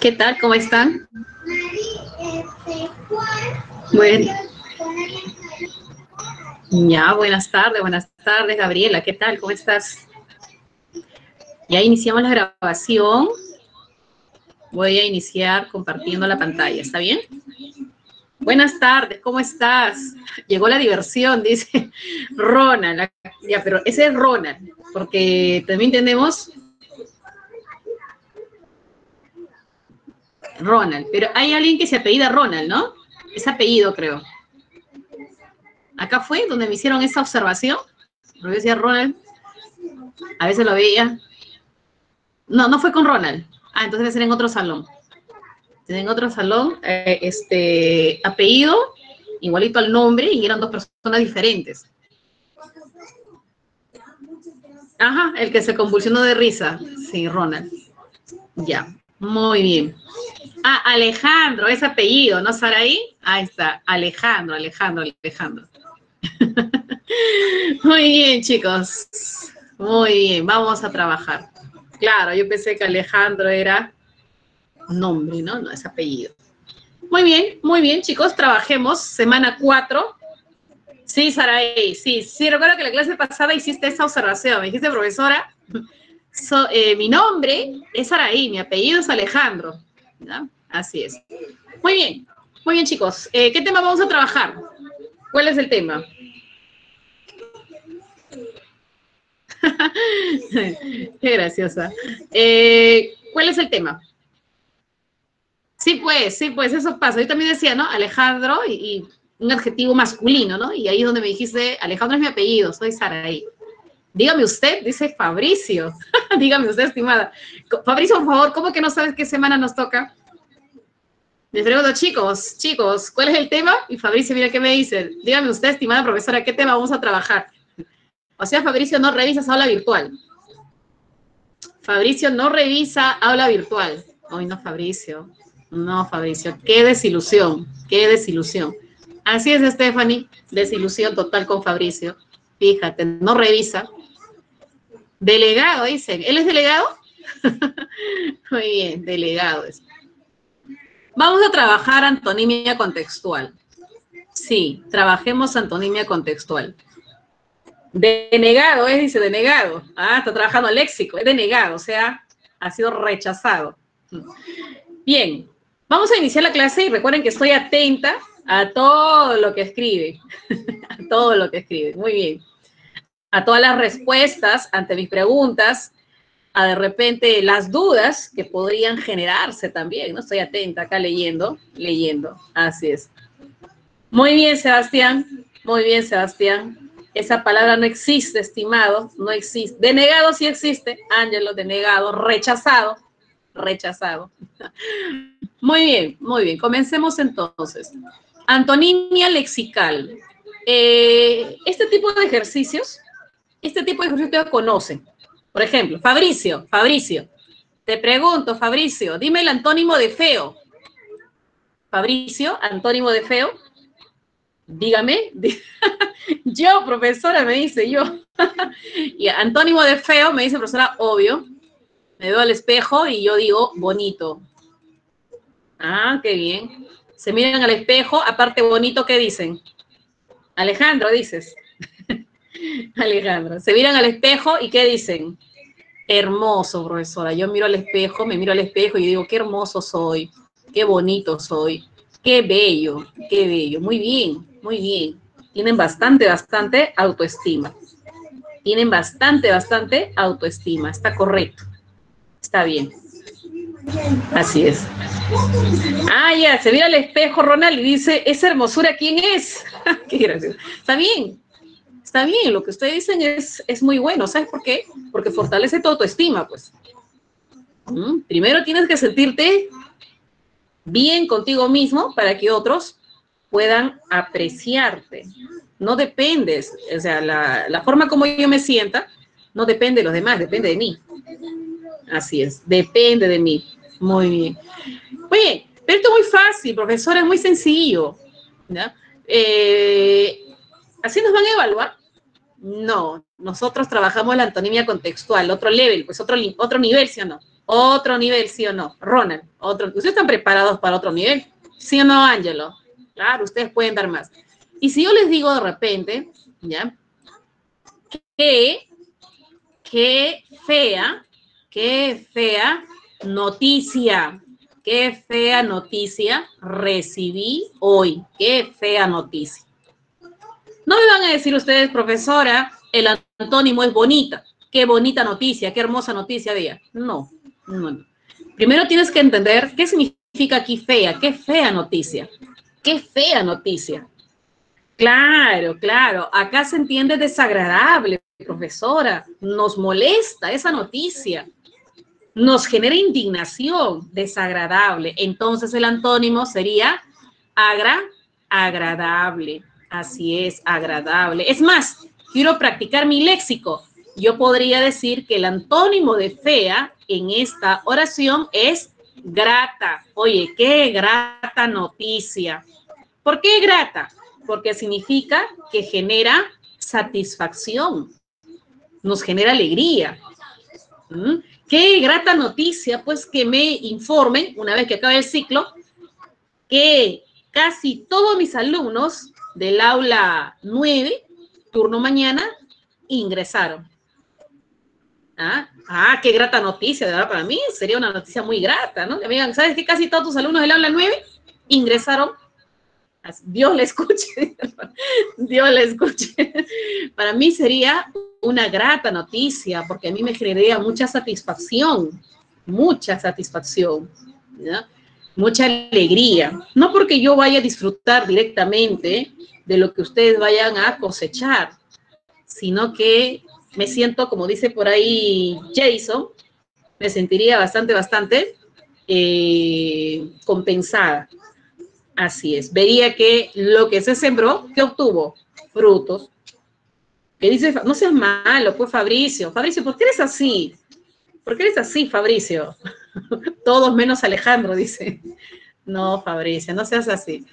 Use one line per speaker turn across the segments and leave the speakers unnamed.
¿Qué tal? ¿Cómo están? Bueno. Ya, buenas tardes, buenas tardes, Gabriela. ¿Qué tal? ¿Cómo estás? Ya iniciamos la grabación. Voy a iniciar compartiendo la pantalla, ¿está bien? Buenas tardes, ¿cómo estás? Llegó la diversión, dice Ronald. Ya, pero ese es Ronald, porque también tenemos Ronald, pero hay alguien que se apellida Ronald, ¿no? Es apellido, creo. Acá fue donde me hicieron esa observación. Lo decía Ronald. A veces lo veía. No, no fue con Ronald. Ah, entonces debe en otro salón. En otro salón, eh, este apellido, igualito al nombre, y eran dos personas diferentes. Ajá, el que se convulsionó de risa. Sí, Ronald. Ya, muy bien. Ah, Alejandro, ese apellido, ¿no, Saraí? Ahí está, Alejandro, Alejandro, Alejandro. Muy bien, chicos. Muy bien, vamos a trabajar. Claro, yo pensé que Alejandro era nombre, ¿no? No es apellido. Muy bien, muy bien, chicos. Trabajemos semana 4. Sí, Saraí, sí, sí. Recuerdo que la clase pasada hiciste esa observación. Me dijiste, profesora, eh, mi nombre es Saraí, mi apellido es Alejandro. Así es. Muy bien, muy bien, chicos. Eh, ¿Qué tema vamos a trabajar? ¿Cuál es el tema? Qué graciosa. Eh, ¿Cuál es el tema? Sí, pues, sí, pues, eso pasa. Yo también decía, ¿no? Alejandro y, un adjetivo masculino, ¿no? Y ahí es donde me dijiste, Alejandro es mi apellido, soy Saraí. Dígame usted, dice Fabricio. Dígame usted, estimada. Fabricio, por favor, ¿cómo que no sabes qué semana nos toca? Les pregunto, chicos, chicos, ¿cuál es el tema? Y Fabricio, mira qué me dice. Dígame usted, estimada profesora, ¿qué tema vamos a trabajar? O sea, Fabricio, no revisas aula virtual. Fabricio no revisa aula virtual. Hoy no, Fabricio. No, Fabricio. Qué desilusión, qué desilusión. Así es, Stephanie. Desilusión total con Fabricio. Fíjate, no revisa. Delegado, dicen. ¿Él es delegado? Muy bien, delegado. Vamos a trabajar antonimia contextual. Sí, trabajemos antonimia contextual. Denegado, es, dice denegado. Ah, está trabajando léxico, es denegado, o sea, ha sido rechazado. Bien, vamos a iniciar la clase y recuerden que estoy atenta a todo lo que escribe, a todo lo que escribe, muy bien. A todas las respuestas ante mis preguntas, a de repente las dudas que podrían generarse también, ¿no? Estoy atenta acá leyendo, leyendo, así es. Muy bien, Sebastián, muy bien, Sebastián. Esa palabra no existe, estimado, no existe. Denegado sí existe, Ángelo, denegado, rechazado, rechazado. Muy bien, muy bien. Comencemos entonces. Antonimia lexical. Eh, este tipo de ejercicios, este tipo de ejercicios conocen. Por ejemplo, Fabricio, Fabricio, te pregunto, Fabricio, dime el antónimo de feo. Fabricio, antónimo de feo. Dígame. yo, profesora, me dice yo. y antónimo de feo, me dice profesora, obvio. Me veo al espejo y yo digo bonito. Ah, qué bien. Se miran al espejo, aparte bonito, ¿qué dicen? Alejandro, dices. Alejandro. Se miran al espejo y ¿qué dicen? Hermoso, profesora. Yo miro al espejo, me miro al espejo y digo, qué hermoso soy, qué bonito soy, qué bello, qué bello. Muy bien, muy bien. Tienen bastante, bastante autoestima. Tienen bastante, bastante autoestima. Está correcto. Está bien. Así es. Ah, ya, se mira al espejo Ronald y dice, esa hermosura, ¿quién es? qué gracioso. Está bien, está bien, lo que ustedes dicen es, es muy bueno. ¿Sabes por qué? Porque fortalece tu autoestima, pues. ¿Mm? Primero tienes que sentirte bien contigo mismo para que otros puedan apreciarte. No dependes, o sea, la, la forma como yo me sienta no depende de los demás, depende de mí. Así es, depende de mí. Muy bien. Oye, pero esto es muy fácil, profesora, es muy sencillo. Eh, ¿Así nos van a evaluar? No, nosotros trabajamos la antonimia contextual, otro level, pues otro, otro nivel, ¿sí o no? Otro nivel, ¿sí o no? Ronald, otro. ¿Ustedes están preparados para otro nivel? ¿Sí o no, Ángelo? Claro, ustedes pueden dar más. Y si yo les digo de repente, ¿ya? Que, qué fea, qué fea noticia, qué fea noticia recibí hoy, qué fea noticia. No me van a decir ustedes, profesora, el antónimo es bonita. Qué bonita noticia, qué hermosa noticia de No, no. Primero tienes que entender qué significa aquí fea, qué fea noticia. Qué fea noticia. Claro, claro. Acá se entiende desagradable, profesora. Nos molesta esa noticia. Nos genera indignación, desagradable. Entonces el antónimo sería agra, agradable. Así es, agradable. Es más, quiero practicar mi léxico. Yo podría decir que el antónimo de fea en esta oración es grata. Oye, qué grata noticia. ¿Por qué grata? Porque significa que genera satisfacción, nos genera alegría. ¿Mm? Qué grata noticia, pues que me informen, una vez que acabe el ciclo, que casi todos mis alumnos del aula 9, turno mañana, ingresaron. ¿Ah? ah, qué grata noticia, de verdad, para mí sería una noticia muy grata, ¿no? Que me digan, ¿sabes que casi todos tus alumnos del aula 9 ingresaron? Dios le escuche, Dios le escuche. Para mí sería una grata noticia, porque a mí me generaría mucha satisfacción, mucha satisfacción, mucha alegría. No porque yo vaya a disfrutar directamente de lo que ustedes vayan a cosechar, sino que me siento, como dice por ahí Jason, me sentiría bastante, bastante eh, compensada. Así es. Veía que lo que se sembró, ¿qué obtuvo? Frutos. Que dice, no seas malo, pues Fabricio. Fabricio, ¿por qué eres así? ¿Por qué eres así, Fabricio? Todos menos Alejandro, dice. No, Fabricio, no seas así.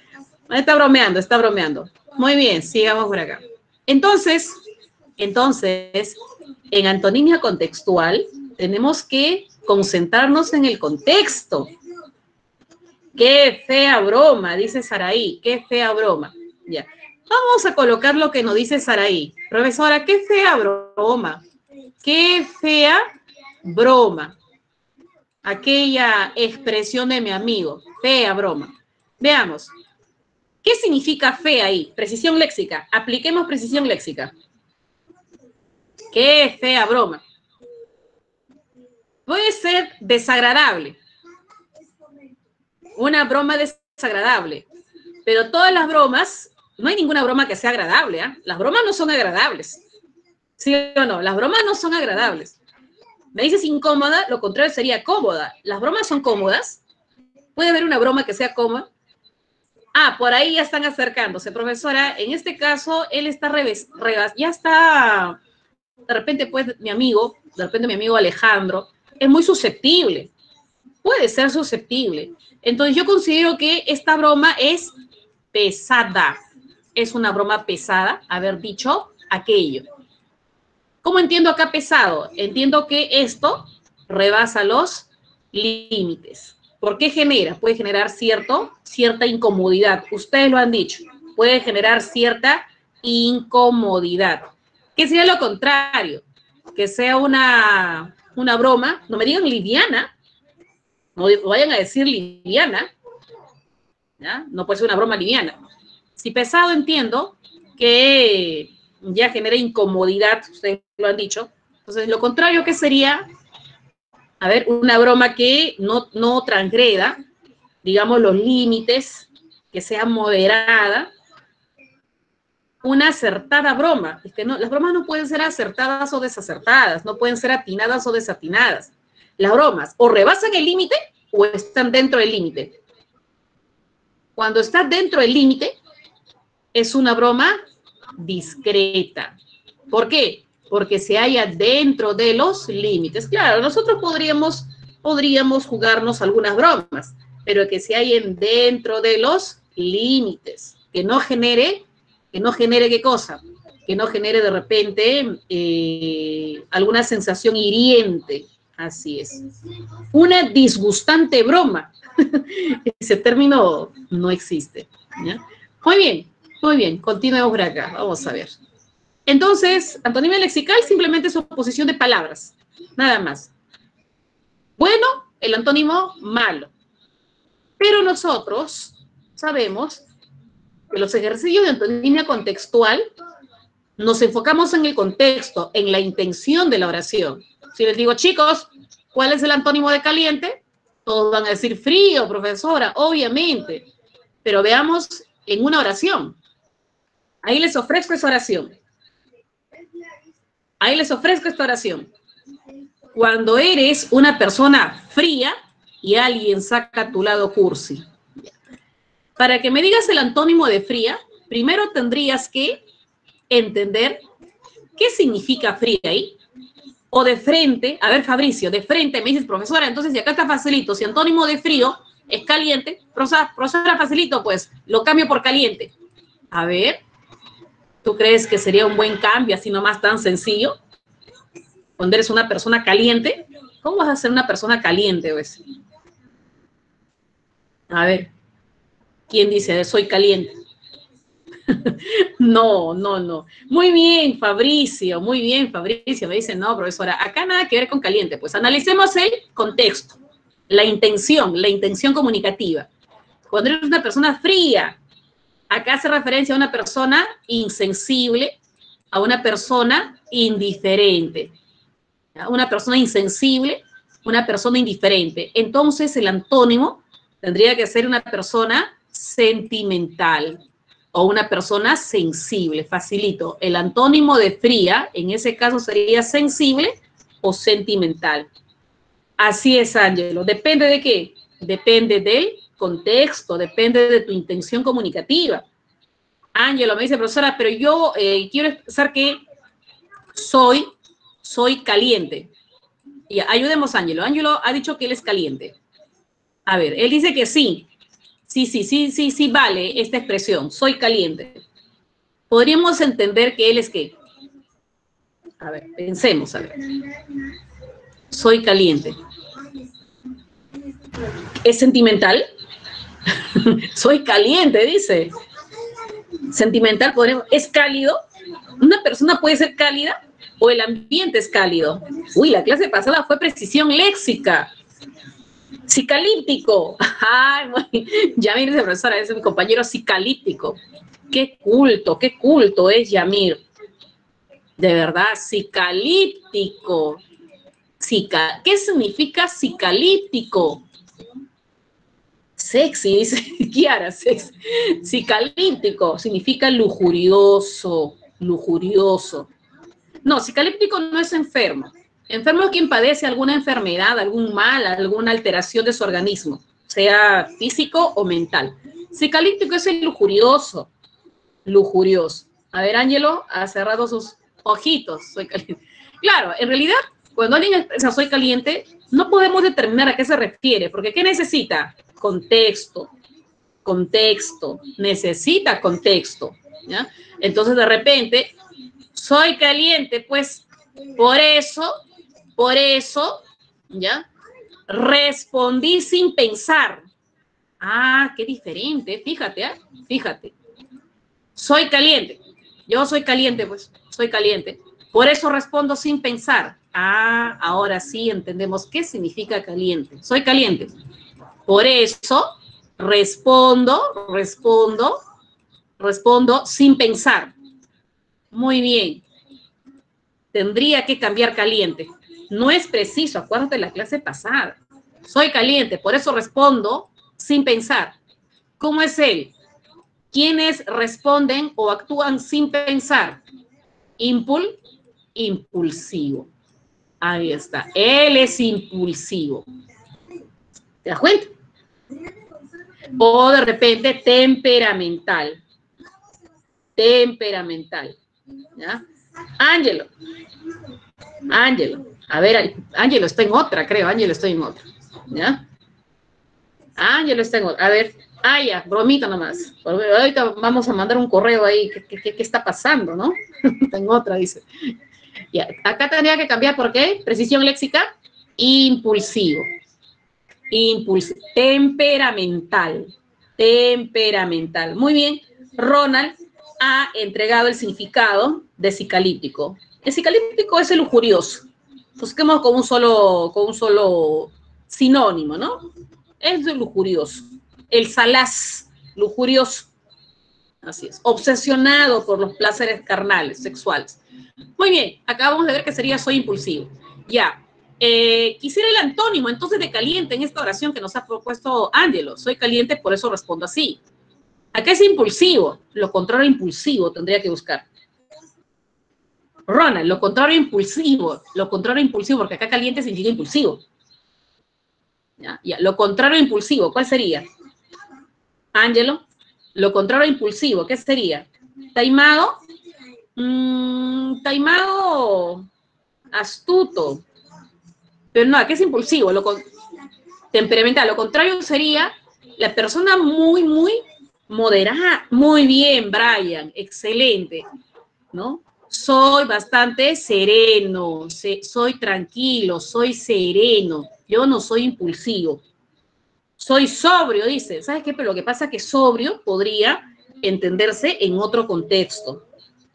Está bromeando, está bromeando. Muy bien, sigamos por acá. Entonces, entonces, en antonimia contextual, tenemos que concentrarnos en el contexto. Qué fea broma, dice Saraí, qué fea broma. Ya. Vamos a colocar lo que nos dice Saraí. Profesora, qué fea broma. Qué fea broma. Aquella expresión de mi amigo, fea broma. Veamos. ¿Qué significa fea ahí? Precisión léxica. Apliquemos precisión léxica. Qué fea broma. Puede ser desagradable. Una broma desagradable. Pero todas las bromas, no hay ninguna broma que sea agradable. ¿ah? Las bromas no son agradables. ¿Sí o no? Las bromas no son agradables. Me dices incómoda, lo contrario sería cómoda. Las bromas son cómodas. Puede haber una broma que sea cómoda. Ah, por ahí ya están acercándose, profesora. En este caso, él está revés, ya está de repente, pues, mi amigo, de repente mi amigo Alejandro, es muy susceptible. Puede ser susceptible. Entonces, yo considero que esta broma es pesada. Es una broma pesada haber dicho aquello. ¿Cómo entiendo acá pesado? Entiendo que esto rebasa los límites. ¿Por qué genera? Puede generar cierto, cierta incomodidad. Ustedes lo han dicho. Puede generar cierta incomodidad. ¿Qué sería lo contrario? Que sea una, una broma, no me digan liviana, no vayan a decir liviana, no puede ser una broma liviana. Si pesado entiendo que ya genera incomodidad, ustedes lo han dicho, entonces lo contrario que sería, a ver, una broma que no, no transgreda, digamos, los límites, que sea moderada, una acertada broma. Es que no, las bromas no pueden ser acertadas o desacertadas, no pueden ser atinadas o desatinadas. Las bromas o rebasan el límite o están dentro del límite. Cuando está dentro del límite, es una broma discreta. ¿Por qué? Porque se halla dentro de los límites. Claro, nosotros podríamos, podríamos jugarnos algunas bromas, pero que se hallen dentro de los límites, que no genere que no genere qué cosa, que no genere de repente eh, alguna sensación hiriente. Así es. Una disgustante broma. Ese término no existe. Muy bien, muy bien. Continuemos por acá. Vamos a ver. Entonces, antonimia lexical simplemente es oposición de palabras. Nada más. Bueno, el antónimo malo. Pero nosotros sabemos que los ejercicios de antonimia contextual nos enfocamos en el contexto, en la intención de la oración. Si les digo, chicos, ¿cuál es el antónimo de caliente? Todos van a decir frío, profesora, obviamente. Pero veamos en una oración. Ahí les ofrezco esa oración. Ahí les ofrezco esta oración. Cuando eres una persona fría y alguien saca tu lado cursi. Para que me digas el antónimo de fría, primero tendrías que entender qué significa fría ahí. O de frente, a ver Fabricio, de frente me dices, profesora, entonces si acá está facilito, si antónimo de frío es caliente, profesora, profesora facilito, pues lo cambio por caliente. A ver, ¿tú crees que sería un buen cambio así nomás tan sencillo? Cuando eres una persona caliente, ¿cómo vas a ser una persona caliente? Pues? A ver, ¿quién dice soy caliente? no, no, no. Muy bien, Fabricio, muy bien, Fabricio. Me dice, no, profesora, acá nada que ver con caliente. Pues analicemos el contexto, la intención, la intención comunicativa. Cuando eres una persona fría, acá hace referencia a una persona insensible, a una persona indiferente, a una persona insensible, una persona indiferente. Entonces el antónimo tendría que ser una persona sentimental, o una persona sensible. Facilito. El antónimo de fría, en ese caso sería sensible o sentimental. Así es, Ángelo. ¿Depende de qué? Depende del contexto, depende de tu intención comunicativa. Ángelo me dice, profesora, pero yo eh, quiero expresar que soy, soy caliente. Y ayudemos a Ángelo. Ángelo ha dicho que él es caliente. A ver, él dice que sí, Sí, sí, sí, sí, sí, vale esta expresión, soy caliente. Podríamos entender que él es qué. A ver, pensemos, a ver. Soy caliente. ¿Es sentimental? soy caliente, dice. Sentimental, podríamos. ¿Es cálido? ¿Una persona puede ser cálida o el ambiente es cálido? Uy, la clase pasada fue precisión léxica. Psicalíptico. Ay, Yamir es profesora, es mi compañero psicalíptico. Qué culto, qué culto es Yamir. De verdad, psicalíptico. ¿Qué significa psicalíptico? Sexy, dice Kiara, sexy. Psicalíptico significa lujurioso, lujurioso. No, psicalíptico no es enfermo. Enfermo es quien padece alguna enfermedad, algún mal, alguna alteración de su organismo, sea físico o mental. Psicalíptico es el lujurioso, lujurioso. A ver, Ángelo ha cerrado sus ojitos. Soy caliente. Claro, en realidad, cuando alguien expresa soy caliente, no podemos determinar a qué se refiere, porque ¿qué necesita? Contexto, contexto, necesita contexto. ¿ya? Entonces, de repente, soy caliente, pues por eso por eso, ¿ya? Respondí sin pensar. Ah, qué diferente, fíjate, ¿eh? fíjate. Soy caliente. Yo soy caliente, pues, soy caliente. Por eso respondo sin pensar. Ah, ahora sí entendemos qué significa caliente. Soy caliente. Por eso respondo, respondo, respondo sin pensar. Muy bien. Tendría que cambiar caliente. No es preciso, acuérdate de la clase pasada. Soy caliente, por eso respondo sin pensar. ¿Cómo es él? ¿Quiénes responden o actúan sin pensar? Impul, impulsivo. Ahí está. Él es impulsivo. ¿Te das cuenta? O de repente temperamental. Temperamental. ¿Ya? Ángelo. Ángelo. A ver, Ángelo está en otra, creo. Ángelo está en otra. ¿Ya? Ángelo está en otra. A ver, ah, ya, bromita nomás. Ahorita vamos a mandar un correo ahí. ¿Qué, está pasando, no? está en otra, dice. Acá tendría que cambiar, ¿por qué? Precisión léxica. Impulsivo. Impulsivo. Temperamental. Temperamental. Muy bien. Ronald ha entregado el significado de cicalíptico. El cicalíptico es el lujurioso. Busquemos con un solo, con un solo sinónimo, ¿no? Es el lujurioso. El salaz, lujurioso. Así es. Obsesionado por los placeres carnales, sexuales. Muy bien, acabamos de ver que sería soy impulsivo. Ya. Eh, quisiera el antónimo entonces de caliente en esta oración que nos ha propuesto Ángelo. Soy caliente, por eso respondo así. Acá es impulsivo. Lo contrario impulsivo tendría que buscar. Ronald, lo contrario impulsivo. Lo contrario impulsivo, porque acá caliente significa impulsivo. Ya. Lo contrario impulsivo, ¿cuál sería? Ángelo. Lo contrario impulsivo, ¿qué sería? Taimado. Mm, taimado astuto. Pero no, ¿qué es impulsivo? Lo temperamental. Lo contrario sería la persona muy, muy moderada. Muy bien, Brian. Excelente. ¿No? Soy bastante sereno. soy tranquilo. Soy sereno. Yo no soy impulsivo. Soy sobrio, dice. ¿Sabes qué? Pero lo que pasa es que sobrio podría entenderse en otro contexto.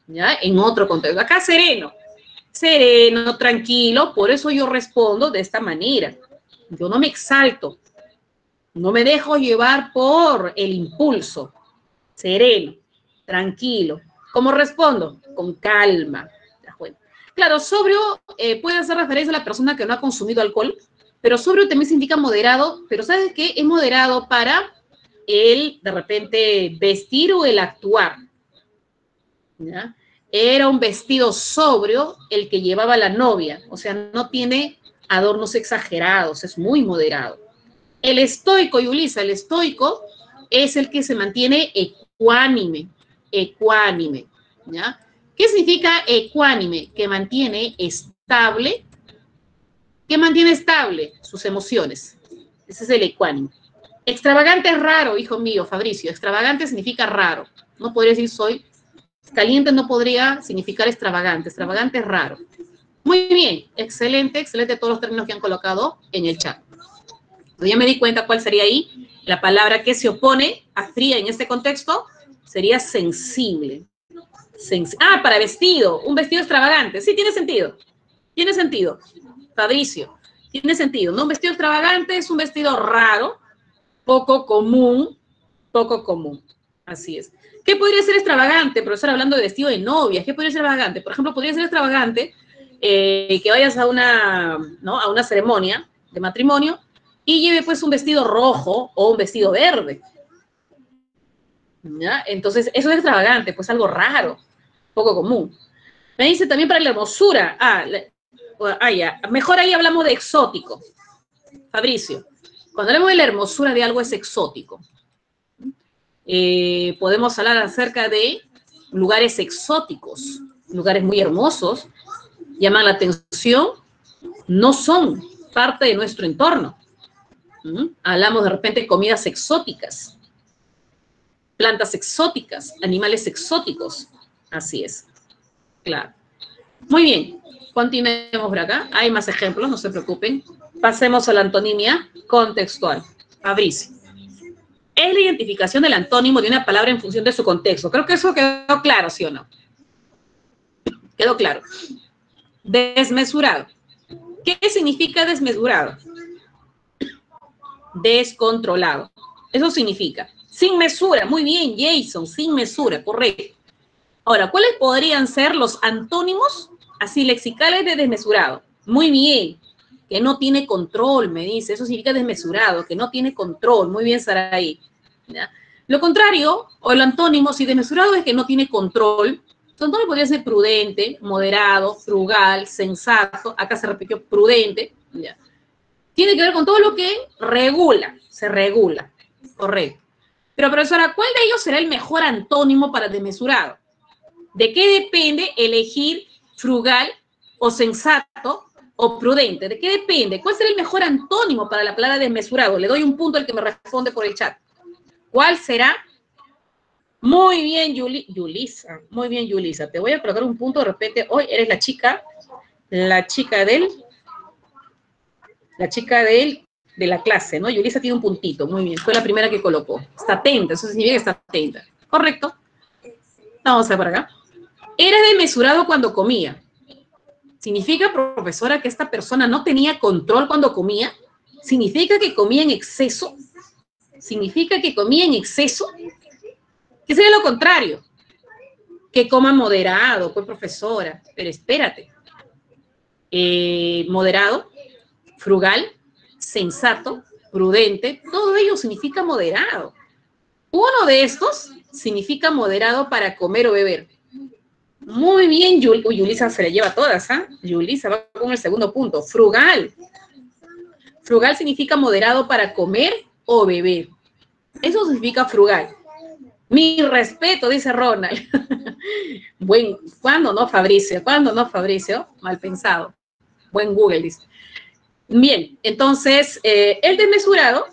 ¿Ya? En otro contexto. Acá sereno. Sereno, tranquilo. Por eso yo respondo de esta manera. Yo no me exalto. No me dejo llevar por el impulso. Sereno, tranquilo. ¿Cómo respondo? Con calma. Claro, sobrio eh, puede hacer referencia a la persona que no ha consumido alcohol, pero sobrio también significa moderado, pero ¿sabes qué? Es moderado para el, de repente, vestir o el actuar. Era un vestido sobrio el que llevaba la novia, o sea, no tiene adornos exagerados, es muy moderado. El estoico, Yulisa, el estoico es el que se mantiene ecuánime, ecuánime, ¿ya? ¿Qué significa ecuánime? Que mantiene estable ¿Qué mantiene estable? Sus emociones. Ese es el ecuánime. Extravagante es raro, hijo mío, Fabricio. Extravagante significa raro. No podría decir soy. Caliente no podría significar extravagante. Extravagante es raro. Muy bien, excelente, excelente todos los términos que han colocado en el chat. ya me di cuenta cuál sería ahí. La palabra que se opone a fría en este contexto sería sensible. ah, para vestido, un vestido extravagante. Sí, tiene sentido. Tiene sentido. Fabricio, tiene sentido, ¿no? Un vestido extravagante es un vestido raro, poco común, poco común. Así es. ¿Qué podría ser extravagante? Profesor, hablando de vestido de novia, ¿qué podría ser extravagante? Por ejemplo, podría ser extravagante eh, que vayas a una, ¿no? a una ceremonia de matrimonio y lleve pues un vestido rojo o un vestido verde. ¿Ya? Entonces, eso es extravagante, pues algo raro, poco común. Me dice también para la hermosura. Ah, ah, ya. Mejor ahí hablamos de exótico. Fabricio, cuando hablamos de la hermosura de algo es exótico. Eh, podemos hablar acerca de lugares exóticos, lugares muy hermosos, llaman la atención, no son parte de nuestro entorno. ¿Mm? Hablamos de repente de comidas exóticas, plantas exóticas, animales exóticos. Así es. Claro. Muy bien. Continuemos por acá. Hay más ejemplos, no se preocupen. Pasemos a la antonimia contextual. Fabricio. Es la identificación del antónimo de una palabra en función de su contexto. Creo que eso quedó claro, ¿sí o no? Quedó claro. Desmesurado. ¿Qué significa desmesurado? Descontrolado. Eso significa. Sin mesura. Muy bien, Jason. Sin mesura. Correcto. Ahora, ¿cuáles podrían ser los antónimos Así, lexicales de desmesurado. Muy bien. Que no tiene control, me dice. Eso significa desmesurado, que no tiene control. Muy bien, Saraí. ¿Ya? Lo contrario, o el antónimo, si desmesurado es que no tiene control, antónimo podría ser prudente, moderado, frugal, sensato. Acá se repitió prudente. ¿ya? Tiene que ver con todo lo que regula, se regula. Correcto. Pero, profesora, ¿cuál de ellos será el mejor antónimo para desmesurado? ¿De qué depende elegir frugal o sensato o prudente. ¿De qué depende? ¿Cuál será el mejor antónimo para la palabra desmesurado? Le doy un punto al que me responde por el chat. ¿Cuál será? Muy bien, Yulisa. Muy bien, Yulisa. Te voy a colocar un punto de repente. Hoy eres la chica, la chica del la chica de él, de la clase, ¿no? Yulisa tiene un puntito, muy bien, fue la primera que colocó. Está atenta, eso significa que está atenta. ¿Correcto? Vamos a ver acá. Era desmesurado cuando comía. ¿Significa, profesora, que esta persona no tenía control cuando comía? ¿Significa que comía en exceso? ¿Significa que comía en exceso? ¿Qué sería lo contrario? Que coma moderado, pues profesora. Pero espérate. Eh, moderado, frugal, sensato, prudente, todo ello significa moderado. Uno de estos significa moderado para comer o beber. Muy bien, Yul Yulisa se le lleva todas, ¿ah? Yulisa va con el segundo punto. Frugal. Frugal significa moderado para comer o beber. Eso significa frugal. Mi respeto, dice Ronald. Buen, ¿cuándo no, Fabricio? ¿Cuándo no, Fabricio? Mal pensado. Buen Google, dice. Bien, entonces, eh, el desmesurado,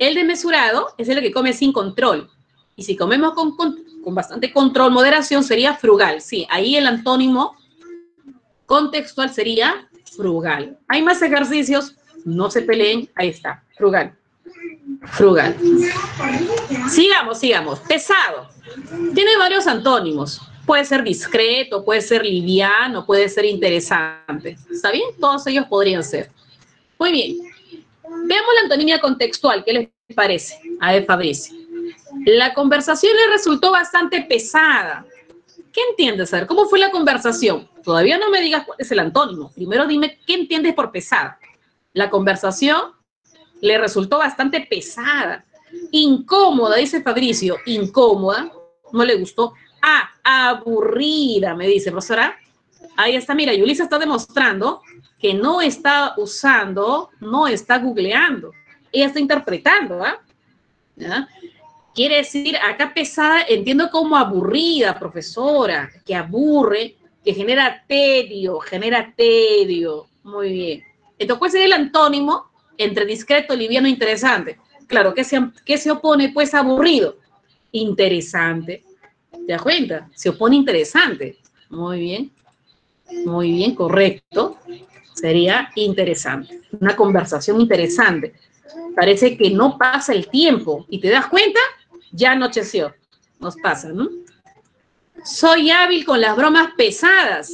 el desmesurado es el que come sin control. Y si comemos con, con, bastante control, moderación, sería frugal. Sí, ahí el antónimo contextual sería frugal. Hay más ejercicios, no se peleen, ahí está, frugal. Frugal. Sigamos, sigamos. Pesado. Tiene varios antónimos. Puede ser discreto, puede ser liviano, puede ser interesante. ¿Está bien? Todos ellos podrían ser. Muy bien. Veamos la antonimia contextual. ¿Qué les parece? A ver, Fabricio. La conversación le resultó bastante pesada. ¿Qué entiendes, a ver? ¿Cómo fue la conversación? Todavía no me digas cuál es el antónimo. Primero dime qué entiendes por pesada. La conversación le resultó bastante pesada. Incómoda, dice Fabricio. Incómoda. No le gustó. Ah, aburrida, me dice, profesora. Ahí está, mira, Yulisa está demostrando que no está usando, no está googleando. Ella está interpretando, ¿ah? Quiere decir, acá pesada, entiendo como aburrida, profesora, que aburre, que genera tedio, genera tedio. Muy bien. Entonces, ¿cuál sería el antónimo entre discreto, liviano e interesante? Claro, ¿qué se, qué se opone? Pues aburrido. Interesante. ¿Te das cuenta? Se opone interesante. Muy bien. Muy bien, correcto. Sería interesante. Una conversación interesante. Parece que no pasa el tiempo. ¿Y te das cuenta? Ya anocheció. Nos pasa, ¿no? Soy hábil con las bromas pesadas.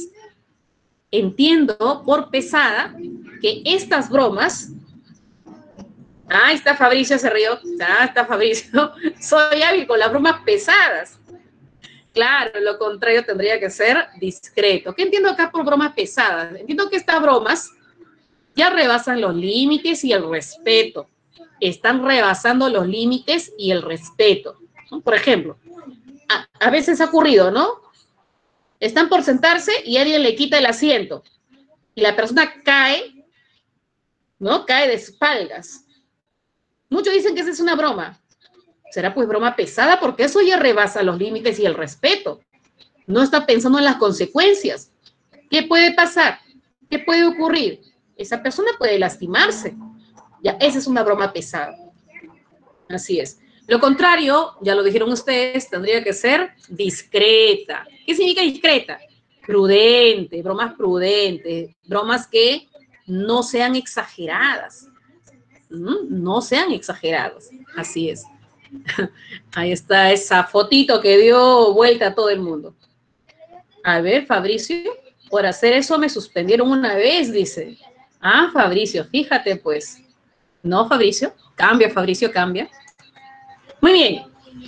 Entiendo por pesada que estas bromas. Ah, está Fabricio, se rió. Ah, está Fabricio. Soy hábil con las bromas pesadas. Claro, lo contrario tendría que ser discreto. ¿Qué entiendo acá por bromas pesadas? Entiendo que estas bromas ya rebasan los límites y el respeto están rebasando los límites y el respeto. Por ejemplo, a, veces ha ocurrido, ¿no? Están por sentarse y alguien le quita el asiento y la persona cae, ¿no? Cae de espaldas. Muchos dicen que esa es una broma. Será pues broma pesada porque eso ya rebasa los límites y el respeto. No está pensando en las consecuencias. ¿Qué puede pasar? ¿Qué puede ocurrir? Esa persona puede lastimarse ya, esa es una broma pesada. Así es. Lo contrario, ya lo dijeron ustedes, tendría que ser discreta. ¿Qué significa discreta? Prudente, bromas prudentes, bromas que no sean exageradas. ¿Mm? No sean exageradas. Así es. Ahí está esa fotito que dio vuelta a todo el mundo. A ver, Fabricio, por hacer eso me suspendieron una vez, dice. Ah, Fabricio, fíjate pues. No, Fabricio. Cambia, Fabricio, cambia. Muy bien.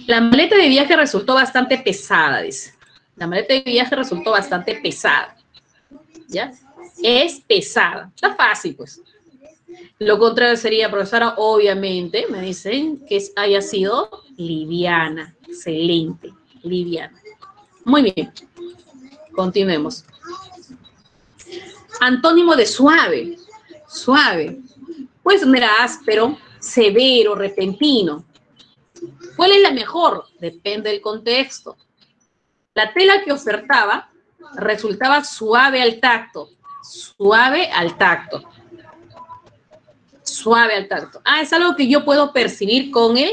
La maleta de viaje resultó bastante pesada, dice. La maleta de viaje resultó bastante pesada. ¿Ya? Es pesada. Está fácil, pues. Lo contrario sería, profesora, obviamente, me dicen que haya sido liviana. Excelente. Liviana. Muy bien. Continuemos. Antónimo de suave. Suave. Puede ser áspero, severo, repentino. ¿Cuál es la mejor? Depende del contexto. La tela que ofertaba resultaba suave al tacto, suave al tacto. Suave al tacto. Ah, es algo que yo puedo percibir con él,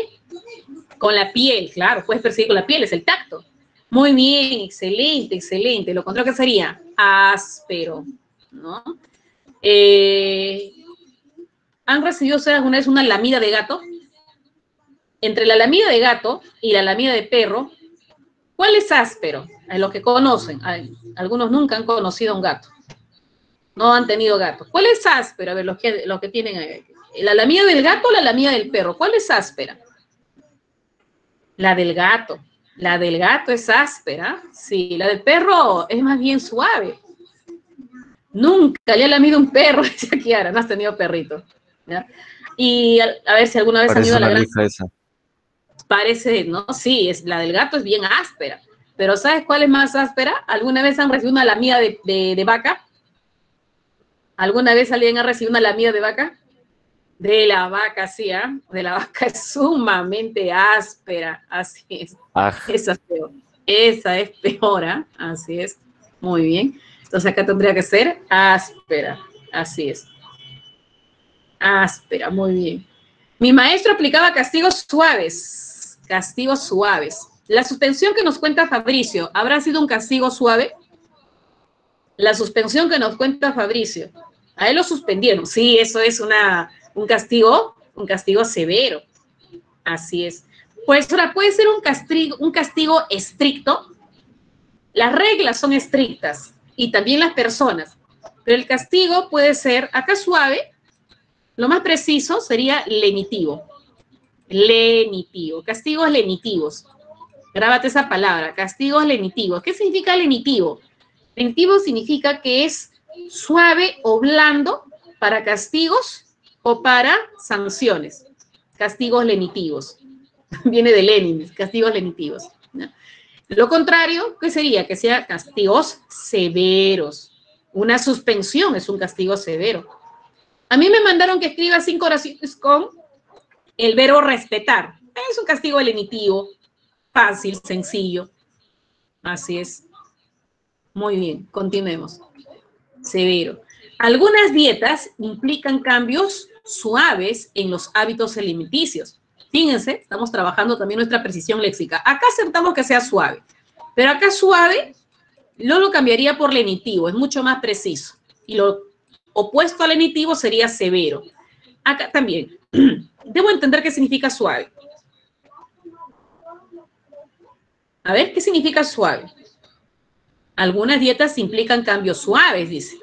con la piel, claro, puedes percibir con la piel, es el tacto. Muy bien, excelente, excelente. Lo contrario que sería áspero, ¿no? Eh, ¿Han recibido ustedes alguna vez una lamida de gato? Entre la lamida de gato y la lamida de perro, ¿cuál es áspero? A los que conocen, algunos nunca han conocido a un gato. No han tenido gato. ¿Cuál es áspero? A ver, los que, los que tienen, eh, ¿la lamida del gato o la lamida del perro? ¿Cuál es áspera? La del gato. La del gato es áspera, sí. La del perro es más bien suave. Nunca le ha lamido un perro, dice Kiara, no has tenido perrito. Y a, ver si alguna vez han ido a la granja. Parece, ¿no? Sí, es, la del gato es bien áspera. Pero ¿sabes cuál es más áspera? ¿Alguna vez han recibido una lamida de, vaca? ¿Alguna vez alguien ha recibido una lamida de vaca? De la vaca, sí, ¿ah? De la vaca es sumamente áspera, así es. Esa es peor. Esa es peor, ¿ah? Así es. Muy bien. Entonces acá tendría que ser áspera, así es áspera, muy bien. Mi maestro aplicaba castigos suaves, castigos suaves. La suspensión que nos cuenta Fabricio, ¿habrá sido un castigo suave? La suspensión que nos cuenta Fabricio, a él lo suspendieron. Sí, eso es una, un castigo, un castigo severo. Así es. Pues ahora puede ser un castigo, un castigo estricto. Las reglas son estrictas y también las personas. Pero el castigo puede ser acá suave lo más preciso sería lenitivo. Lenitivo. Castigos lenitivos. Grábate esa palabra. Castigos lenitivos. ¿Qué significa lenitivo? Lenitivo significa que es suave o blando para castigos o para sanciones. Castigos lenitivos. Viene de Lenin, castigos lenitivos. Lo contrario, ¿qué sería? Que sea castigos severos. Una suspensión es un castigo severo. A mí me mandaron que escriba cinco oraciones con el verbo respetar. Es un castigo lenitivo, fácil, sencillo. Así es. Muy bien, continuemos. Severo. Algunas dietas implican cambios suaves en los hábitos alimenticios. Fíjense, estamos trabajando también nuestra precisión léxica. Acá aceptamos que sea suave, pero acá suave no lo cambiaría por lenitivo, es mucho más preciso. Y lo Opuesto al lenitivo sería severo. Acá también. Debo entender qué significa suave. A ver, ¿qué significa suave? Algunas dietas implican cambios suaves, dice.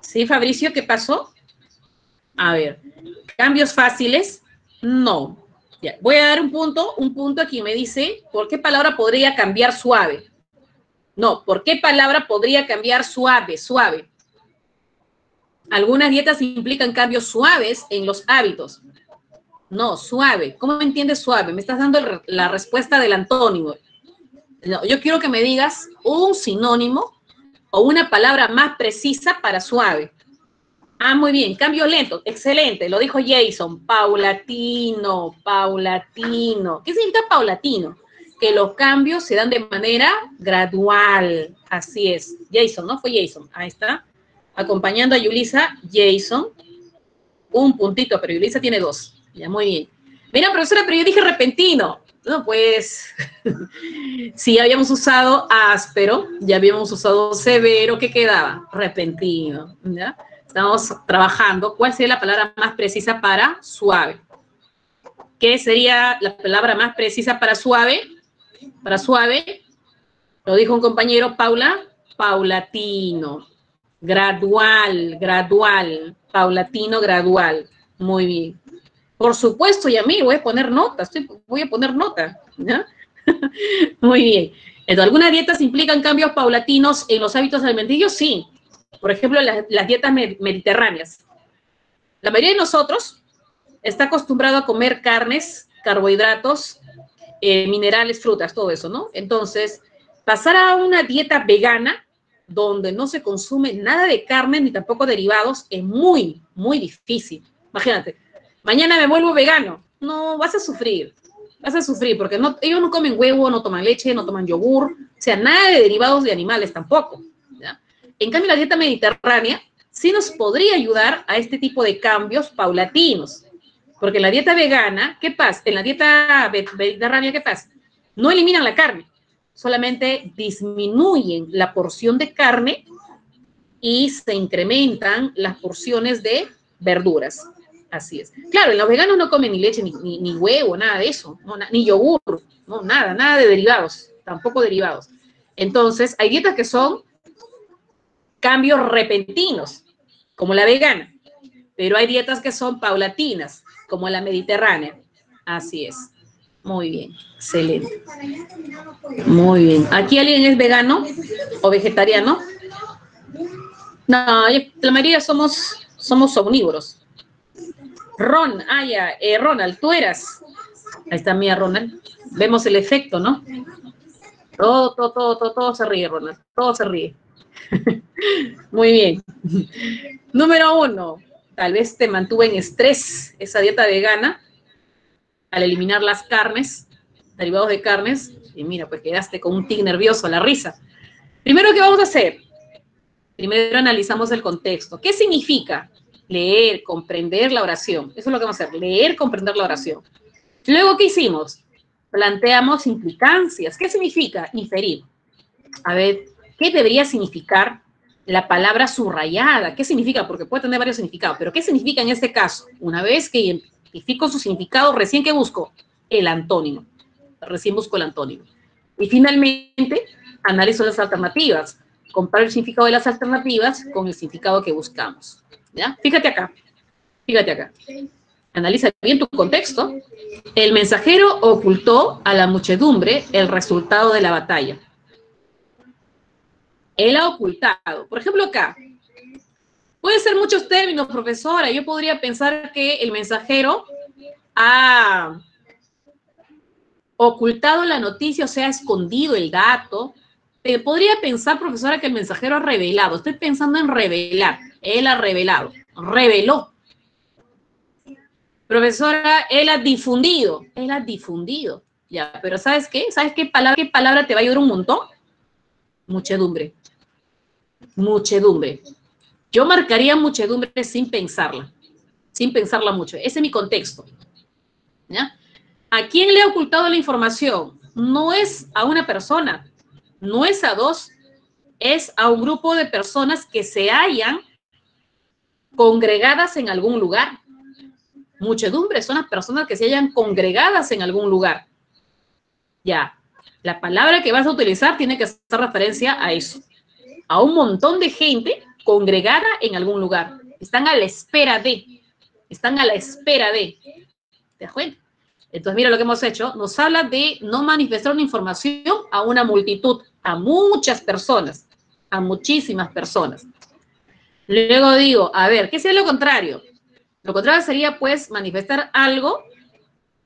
¿Sí, Fabricio? ¿Qué pasó? A ver, ¿cambios fáciles? No. Voy a dar un punto, un punto aquí me dice, ¿por qué palabra podría cambiar suave? No, ¿por qué palabra podría cambiar suave, suave? Algunas dietas implican cambios suaves en los hábitos. No, suave. ¿Cómo me entiendes suave? Me estás dando la respuesta del antónimo. yo quiero que me digas un sinónimo o una palabra más precisa para suave. Ah, muy bien. Cambio lento. Excelente. Lo dijo Jason. Paulatino, paulatino. ¿Qué significa paulatino? Que los cambios se dan de manera gradual. Así es. Jason, ¿no? Fue Jason. Ahí está acompañando a Yulisa Jason. Un puntito, pero Yulisa tiene dos. Ya, muy bien. Mira, profesora, pero yo dije repentino. No, pues, si habíamos usado áspero, ya habíamos usado severo, ¿qué quedaba? Repentino, ¿ya? Estamos trabajando. ¿Cuál sería la palabra más precisa para suave? ¿Qué sería la palabra más precisa para suave? Para suave, lo dijo un compañero, Paula, paulatino. Gradual, gradual, paulatino, gradual. Muy bien. Por supuesto, y a mí voy a poner nota, voy a poner nota. Muy bien. Entonces, ¿algunas dietas implican cambios paulatinos en los hábitos alimenticios? Sí. Por ejemplo, las, dietas mediterráneas. La mayoría de nosotros está acostumbrado a comer carnes, carbohidratos, eh, minerales, frutas, todo eso, ¿no? Entonces, pasar a una dieta vegana donde no se consume nada de carne ni tampoco derivados es muy, muy difícil. Imagínate, mañana me vuelvo vegano. No, vas a sufrir, vas a sufrir, porque no, ellos no comen huevo, no toman leche, no toman yogur, o sea, nada de derivados de animales tampoco. En cambio, la dieta mediterránea sí nos podría ayudar a este tipo de cambios paulatinos, porque la dieta vegana, ¿qué pasa? En la dieta mediterránea, ¿qué pasa? No eliminan la carne, solamente disminuyen la porción de carne y se incrementan las porciones de verduras. Así es. Claro, los veganos no comen ni leche, ni, huevo, nada de eso, ni yogur, no, nada, nada de derivados, tampoco derivados. Entonces, hay dietas que son cambios repentinos, como la vegana, pero hay dietas que son paulatinas, como la mediterránea. Así es. Muy bien, excelente. Muy bien. ¿Aquí alguien es vegano o vegetariano? No, la mayoría somos, somos omnívoros. Ron, ah, ya, eh, Ronald, tú eras. Ahí está mía, Ronald. Vemos el efecto, ¿no? Todo, todo, todo, todo, todo se ríe, Ronald. Todo se ríe. Muy bien. Número uno, tal vez te mantuvo en estrés esa dieta vegana al eliminar las carnes, derivados de carnes, y mira, pues quedaste con un tic nervioso, la risa. Primero, ¿qué vamos a hacer? Primero analizamos el contexto. ¿Qué significa leer, comprender la oración? Eso es lo que vamos a hacer, leer, comprender la oración. Luego, ¿qué hicimos? Planteamos implicancias. ¿Qué significa inferir? A ver, ¿qué debería significar la palabra subrayada? ¿Qué significa? Porque puede tener varios significados, pero ¿qué significa en este caso? Una vez que identifico su significado, recién que busco el antónimo. Recién busco el antónimo. Y finalmente, analizo las alternativas. Comparo el significado de las alternativas con el significado que buscamos. ¿Ya? Fíjate acá. Fíjate acá. Analiza bien tu contexto. El mensajero ocultó a la muchedumbre el resultado de la batalla. Él ha ocultado. Por ejemplo, acá, Puede ser muchos términos, profesora. Yo podría pensar que el mensajero ha ocultado la noticia, o sea, ha escondido el dato. Eh, podría pensar, profesora, que el mensajero ha revelado. Estoy pensando en revelar. Él ha revelado. Reveló. Profesora, él ha difundido. Él ha difundido. Ya, pero ¿sabes qué? ¿Sabes qué palabra, qué palabra te va a ayudar un montón? Muchedumbre. Muchedumbre. Yo marcaría muchedumbre sin pensarla, sin pensarla mucho. Ese es mi contexto. ¿ya? ¿A quién le ha ocultado la información? No es a una persona, no es a dos, es a un grupo de personas que se hallan congregadas en algún lugar. Muchedumbre son las personas que se hayan congregadas en algún lugar. Ya, la palabra que vas a utilizar tiene que hacer referencia a eso, a un montón de gente congregada en algún lugar. Están a la espera de, están a la espera de. ¿Te das cuenta? Entonces, mira lo que hemos hecho. Nos habla de no manifestar una información a una multitud, a muchas personas, a muchísimas personas. Luego digo, a ver, ¿qué sería lo contrario? Lo contrario sería, pues, manifestar algo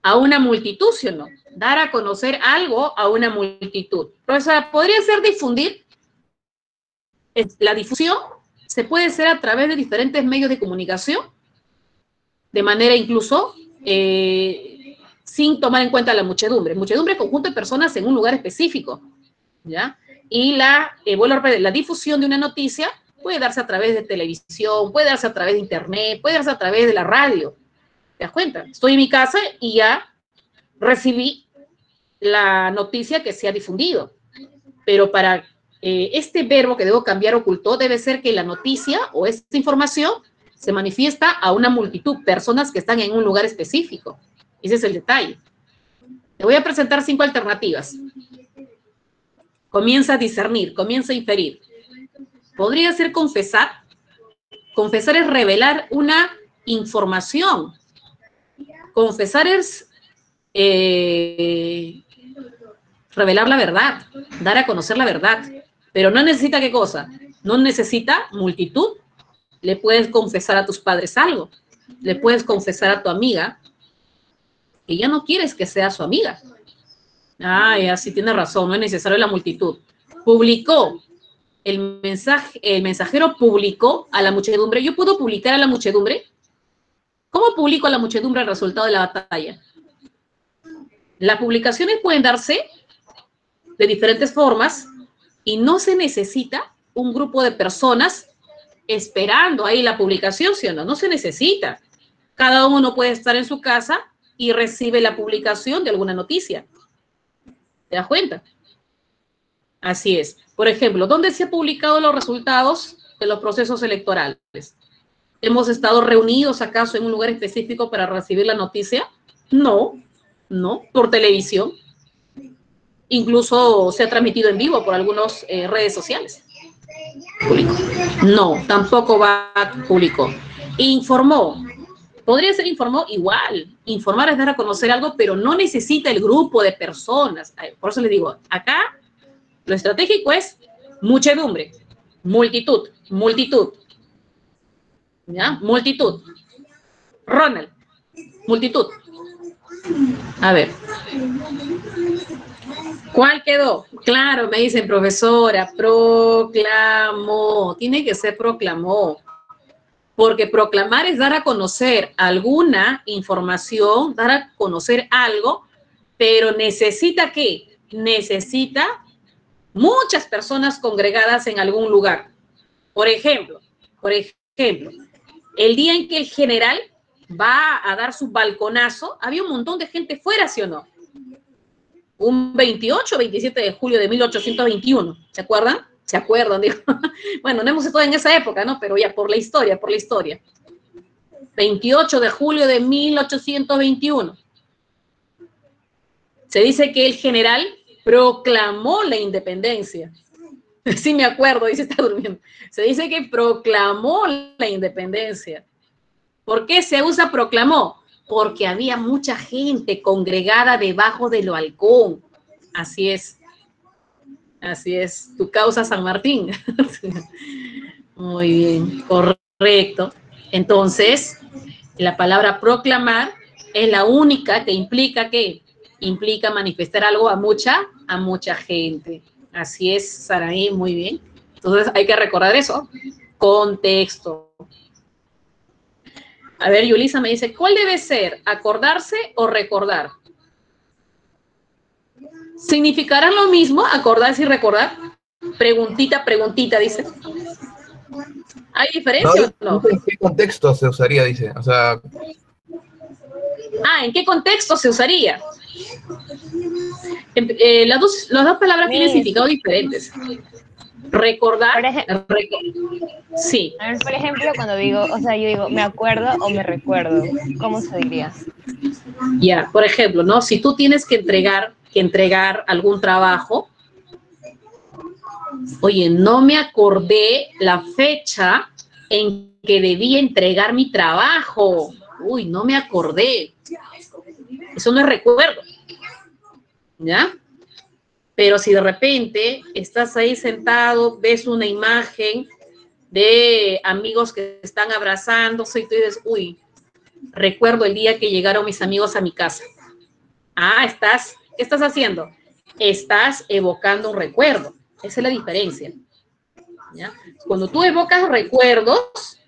a una multitud, ¿sí o no? Dar a conocer algo a una multitud. sea, podría ser difundir. La difusión se puede hacer a través de diferentes medios de comunicación, de manera incluso eh, sin tomar en cuenta la muchedumbre. Muchedumbre es conjunto de personas en un lugar específico, ¿ya? Y la, eh, la difusión de una noticia puede darse a través de televisión, puede darse a través de internet, puede darse a través de la radio. ¿Te das cuenta? Estoy en mi casa y ya recibí la noticia que se ha difundido. Pero para eh, este verbo que debo cambiar ocultó debe ser que la noticia o esta información se manifiesta a una multitud, personas que están en un lugar específico. Ese es el detalle. Te voy a presentar cinco alternativas. Comienza a discernir, comienza a inferir. Podría ser confesar. Confesar es revelar una información. Confesar es eh, revelar la verdad, dar a conocer la verdad. Pero no necesita qué cosa? No necesita multitud. Le puedes confesar a tus padres algo. Le puedes confesar a tu amiga que ya no quieres que sea su amiga. Ay, así tiene razón, no es necesario la multitud. Publicó el mensaje, el mensajero publicó a la muchedumbre. ¿Yo puedo publicar a la muchedumbre? ¿Cómo publico a la muchedumbre el resultado de la batalla? Las publicaciones pueden darse de diferentes formas y no se necesita un grupo de personas esperando ahí la publicación, ¿sí o no? No se necesita. Cada uno puede estar en su casa y recibe la publicación de alguna noticia. ¿Te das cuenta? Así es. Por ejemplo, ¿dónde se han publicado los resultados de los procesos electorales? ¿Hemos estado reunidos acaso en un lugar específico para recibir la noticia? No, no, por televisión. Incluso se ha transmitido en vivo por algunas eh, redes sociales. Público. No, tampoco va público. Informó. Podría ser informó igual. Informar es dar a conocer algo, pero no necesita el grupo de personas. Por eso les digo, acá lo estratégico es muchedumbre, multitud, multitud. ¿Ya? Multitud. Ronald, multitud. A ver. ¿Cuál quedó? Claro, me dicen, profesora, proclamó. Tiene que ser proclamó. Porque proclamar es dar a conocer alguna información, dar a conocer algo, pero necesita qué? Necesita muchas personas congregadas en algún lugar. Por ejemplo, por ejemplo, el día en que el general va a dar su balconazo, había un montón de gente fuera, ¿sí o no? Un 28 o 27 de julio de 1821, ¿se acuerdan? ¿Se acuerdan? Digo. bueno, no hemos estado en esa época, ¿no? Pero ya por la historia, por la historia. 28 de julio de 1821. Se dice que el general proclamó la independencia. Sí me acuerdo, dice, está durmiendo. Se dice que proclamó la independencia. ¿Por qué se usa proclamó? Porque había mucha gente congregada debajo del balcón. Así es. Así es. Tu causa San Martín. Muy bien, correcto. Entonces, la palabra proclamar es la única que implica que implica manifestar algo a mucha, a mucha gente. Así es, Saraí, muy bien. Entonces hay que recordar eso. Contexto. A ver, Yulisa me dice, ¿cuál debe ser? ¿Acordarse o recordar? ¿Significarán lo mismo acordarse y recordar? Preguntita, preguntita, dice. ¿Hay diferencia
no, o no? ¿En qué contexto se usaría, dice? O sea...
Ah, ¿en qué contexto se usaría? Eh, las, dos, las dos palabras tienen significados diferentes. Recordar. sí.
A ver, por ejemplo, cuando digo, o sea, yo digo, me acuerdo o me recuerdo, ¿cómo se diría?
Ya, por ejemplo, ¿no? Si tú tienes que entregar, que entregar algún trabajo, oye, no me acordé la fecha en que debía entregar mi trabajo. Uy, no me acordé. Eso no es recuerdo. ¿Ya? Pero si de repente estás ahí sentado, ves una imagen de amigos que están abrazándose y tú dices, uy, recuerdo el día que llegaron mis amigos a mi casa. Ah, estás, ¿qué estás haciendo? Estás evocando un recuerdo. Esa es la diferencia. Cuando tú evocas recuerdos,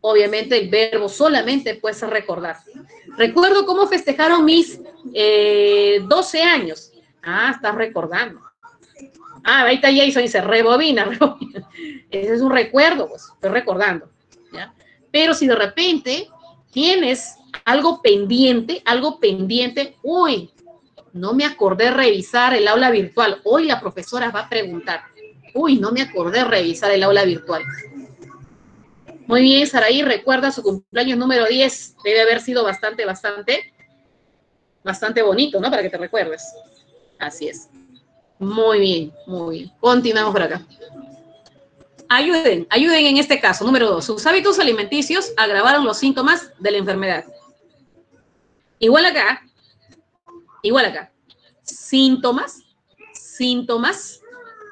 obviamente el verbo solamente puede recordar. Recuerdo cómo festejaron mis 12 eh, años. Ah, estás recordando. Ah, ahí está Jason, dice, rebobina, rebobina. Ese es un recuerdo, pues, estoy recordando. Pero si de repente tienes algo pendiente, algo pendiente, uy, no me acordé revisar el aula virtual. Hoy la profesora va a preguntar, uy, no me acordé revisar el aula virtual. Muy bien, Saraí, recuerda su cumpleaños número 10. Debe haber sido bastante, bastante, bastante bonito, ¿no? Para que te recuerdes. Así es. Muy bien, muy bien. Continuamos por acá. Ayuden, ayuden en este caso. Número dos, sus hábitos alimenticios agravaron los síntomas de la enfermedad. Igual acá, igual acá. Síntomas, síntomas.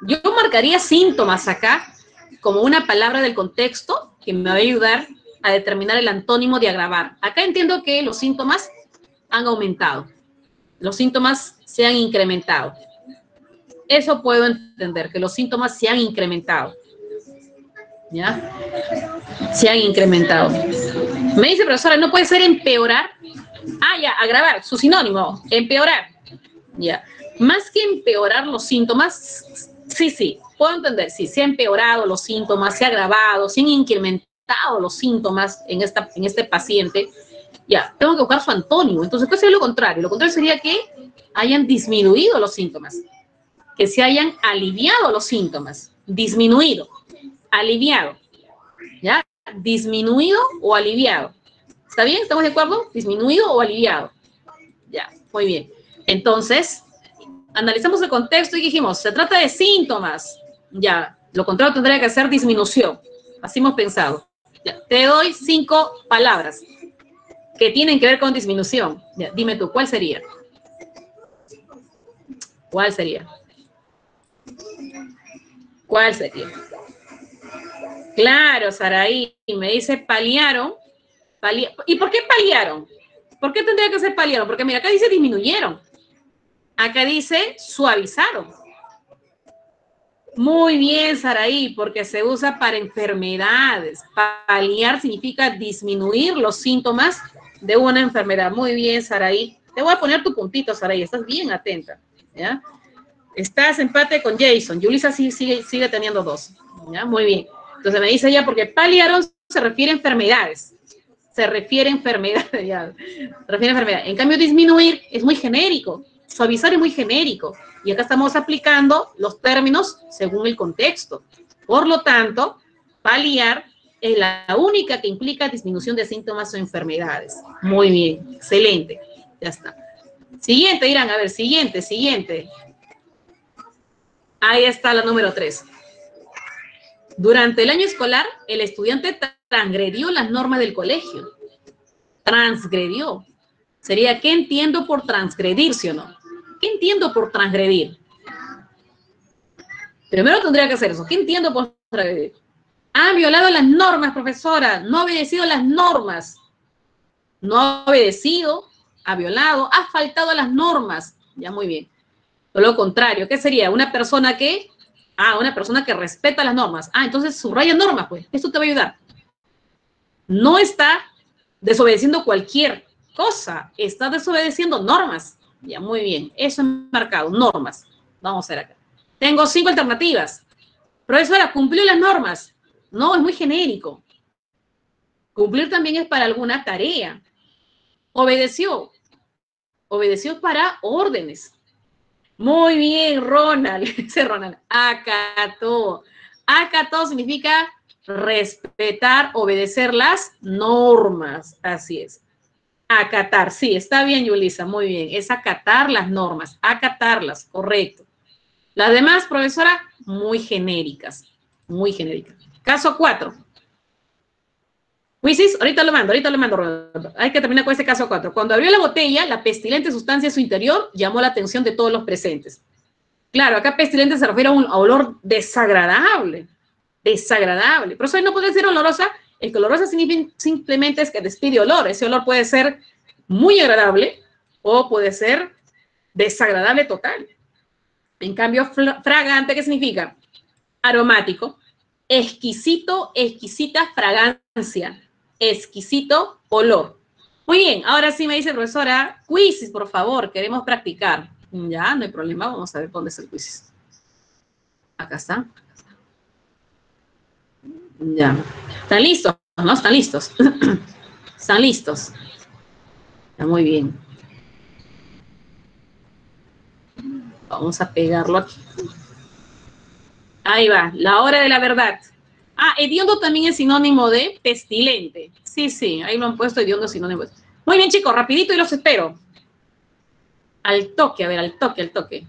Yo marcaría síntomas acá como una palabra del contexto que me va a ayudar a determinar el antónimo de agravar. Acá entiendo que los síntomas han aumentado, los síntomas se han incrementado. Eso puedo entender, que los síntomas se han incrementado. ¿Ya? Se han incrementado. Me dice, profesora, ¿no puede ser empeorar? Ah, ya, agravar, su sinónimo, empeorar. Ya. Más que empeorar los síntomas, sí, sí, puedo entender, si se han empeorado los síntomas, se ha agravado, se han incrementado los síntomas en, esta, en este paciente, ya, tengo que buscar su antónimo. Entonces, ¿qué sería lo contrario? Lo contrario sería que hayan disminuido los síntomas, que se hayan aliviado los síntomas, disminuido, aliviado, ¿ya? disminuido o aliviado. ¿Está bien? ¿Estamos de acuerdo? Disminuido o aliviado. Ya, muy bien. Entonces, analizamos el contexto y dijimos, se trata de síntomas. Ya, lo contrario tendría que ser disminución. Así hemos pensado. Te doy cinco palabras que tienen que ver con disminución. Ya, dime tú, ¿cuál sería? ¿Cuál sería? ¿Cuál sería? Claro, Saraí, me dice paliaron. ¿Y por qué paliaron? ¿Por qué tendría que ser paliaron? Porque mira, acá dice disminuyeron. Acá dice suavizaron. Muy bien, Saraí, porque se usa para enfermedades. Paliar significa disminuir los síntomas de una enfermedad. Muy bien, Saraí. Te voy a poner tu puntito, Saraí. Estás bien atenta. Estás empate con Jason. Yulisa sigue, teniendo dos. Muy bien. Entonces me dice ella, porque paliaron se refiere a enfermedades. Se refiere a enfermedades. Se refiere a enfermedades. En cambio, disminuir es muy genérico. Suavizar es muy genérico. Y acá estamos aplicando los términos según el contexto. Por lo tanto, paliar es la única que implica disminución de síntomas o enfermedades. Muy bien, excelente. Ya está. Siguiente, dirán, a ver, siguiente, siguiente. Ahí está la número tres. Durante el año escolar, el estudiante transgredió las normas del colegio. Transgredió. Sería, ¿qué entiendo por transgredir, sí o no? ¿Qué entiendo por transgredir? Primero tendría que hacer eso. ¿Qué entiendo por transgredir? Ha violado las normas, profesora. No ha obedecido las normas. No ha obedecido, ha violado, ha faltado a las normas. Ya muy bien. Lo contrario, ¿qué sería? Una persona que, ah, una persona que respeta las normas. Ah, entonces subraya normas, pues. Esto te va a ayudar. No está desobedeciendo cualquier cosa, está desobedeciendo normas. Ya, muy bien. Eso es marcado, normas. Vamos a ver acá. Tengo cinco alternativas. Profesora, ¿cumplió las normas? No, es muy genérico. Cumplir también es para alguna tarea. Obedeció. Obedeció para órdenes. Muy bien, Ronald. Dice Ronald. Acató. Acató significa respetar, obedecer las normas. Así es. Acatar, sí, está bien, Yulisa, muy bien. Es acatar las normas, acatarlas, correcto. Las demás, profesora, muy genéricas, muy genéricas. Caso 4. Wisis, ahorita lo mando, ahorita lo mando. Hay que terminar con este caso 4. Cuando abrió la botella, la pestilente sustancia en su interior llamó la atención de todos los presentes. Claro, acá pestilente se refiere a un olor desagradable, desagradable. Pero eso no puede ser olorosa. El que olorosa simplemente es que despide olor. Ese olor puede ser muy agradable o puede ser desagradable total. En cambio, fragante, ¿qué significa? Aromático, exquisito, exquisita fragancia exquisito olor. Muy bien, ahora sí me dice profesora, quizzes, por favor, queremos practicar. Ya, no hay problema, vamos a ver dónde es el quizzes. Acá está. Ya. ¿Están listos? ¿No? ¿Están listos? ¿Están listos? Está muy bien. Vamos a pegarlo aquí. Ahí va, la hora de la verdad. Ah, hediondo también es sinónimo de pestilente. Sí, sí, ahí lo han puesto hediondo sinónimo. Muy bien, chicos, rapidito y los espero. Al toque, a ver, al toque, al toque.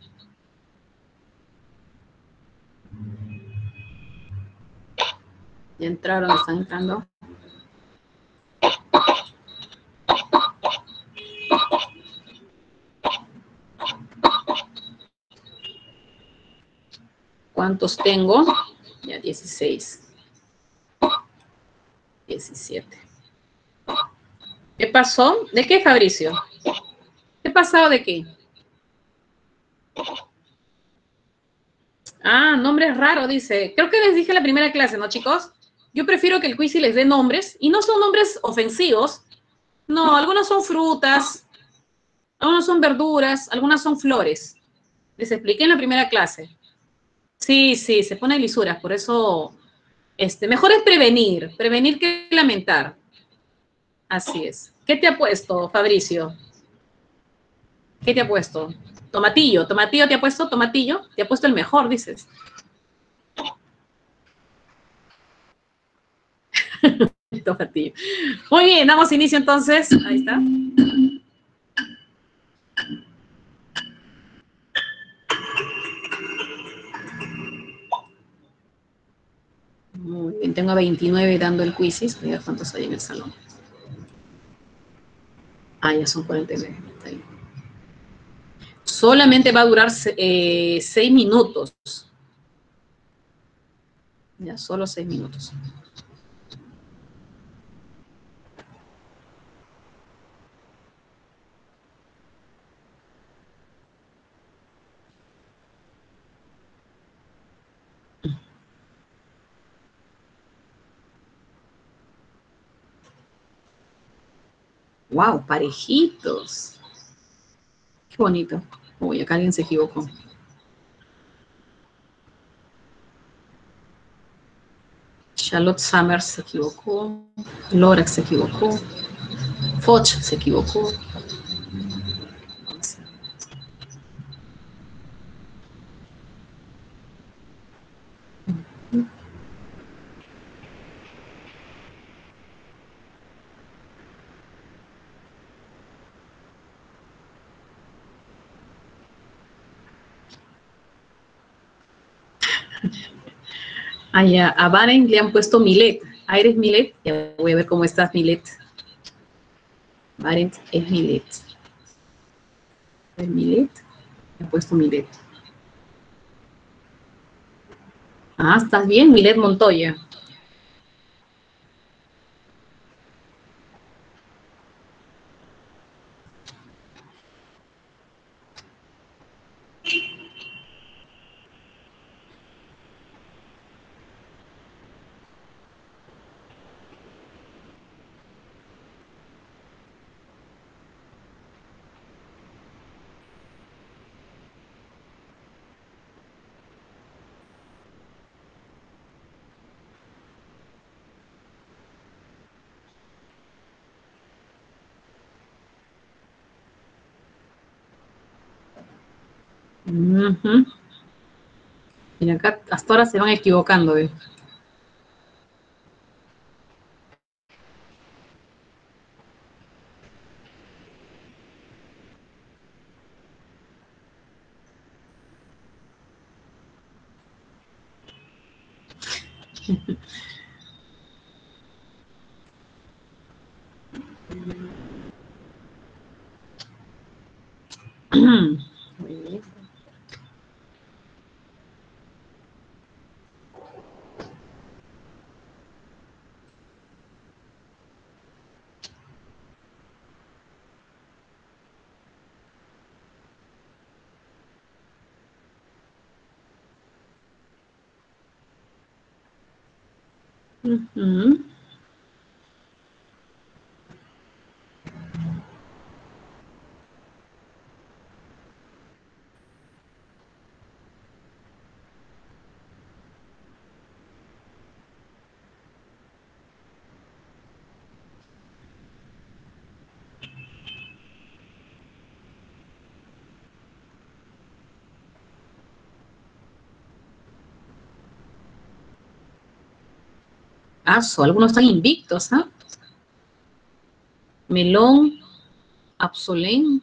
Ya entraron, están entrando. ¿Cuántos tengo? Ya, 16. 17. ¿Qué pasó? ¿De qué, Fabricio? ¿Qué pasado de qué? Ah, nombres raros, dice. Creo que les dije en la primera clase, ¿no, chicos? Yo prefiero que el quiz les dé nombres, y no son nombres ofensivos. No, algunos son frutas, algunos son verduras, algunas son flores. Les expliqué en la primera clase. Sí, sí, se pone lisuras, por eso este, mejor es prevenir, prevenir que lamentar. Así es. ¿Qué te ha puesto, Fabricio? ¿Qué te ha puesto? Tomatillo, tomatillo te ha puesto, tomatillo, te ha puesto el mejor, dices. Bonito fatillo. Muy bien, damos inicio entonces. Ahí está. Muy bien, tengo a 29 dando el quizzes. Voy a ver cuántos hay en el salón. Ah, ya son 49. Está bien. Solamente va a durar 6 minutos. Ya, solo 6 minutos. Wow, parejitos. Qué bonito. Uy, acá alguien se equivocó. Charlotte Summers se equivocó. Lorax se equivocó. Foch se equivocó. Allá, a Varen le han puesto Milet. Aires Milet. Ya voy a ver cómo estás, Milet. Varen es Milet. ¿Es Milet? Le han puesto Milet. Ah, estás bien, Milet Montoya. Ujú. Mira, acá hasta ahora se van equivocando. Mm-hmm. Algunos están invictos, ¿ah? Melón, Absolén.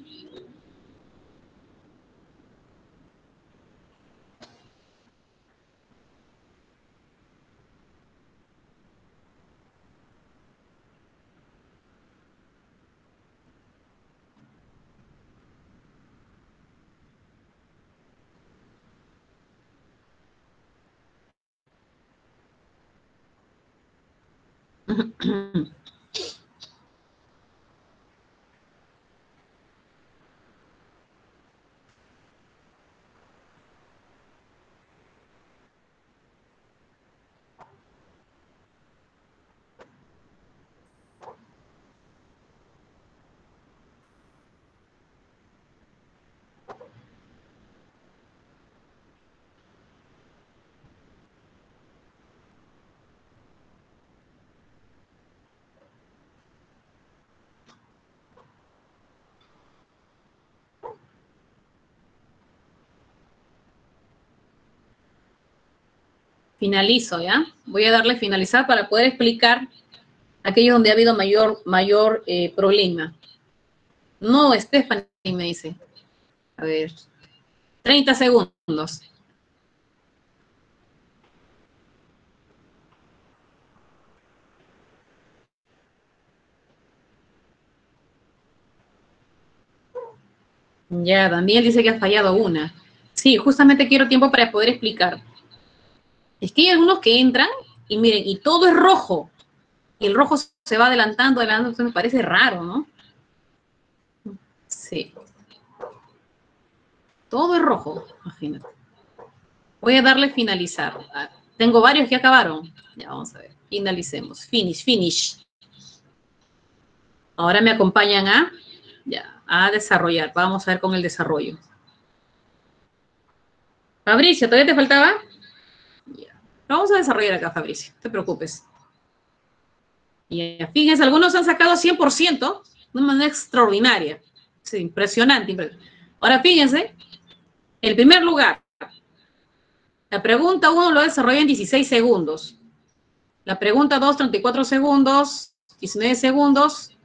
Finalizo, ¿ya? Voy a darle finalizar para poder explicar aquellos donde ha habido mayor, mayor eh, problema. No, Stephanie me dice. A ver, 30 segundos. Ya, Daniel dice que ha fallado una. Sí, justamente quiero tiempo para poder explicar. Es que hay algunos que entran y miren, y todo es rojo. Y el rojo se va adelantando, adelantando, entonces me parece raro, ¿no? Sí. Todo es rojo, imagínate. Voy a darle finalizar. Ah, tengo varios que acabaron. Ya, vamos a ver. Finalicemos. Finish, finish. Ahora me acompañan a, ya, a desarrollar. Vamos a ver con el desarrollo. Fabricio, ¿todavía te faltaba? Vamos a desarrollar acá, Fabricio, no te preocupes. Y fíjense, algunos han sacado 100% de una manera extraordinaria. Sí, impresionante, Ahora fíjense, el primer lugar, la pregunta 1 lo desarrolla en 16 segundos. La pregunta 2, 34 segundos, 19 segundos,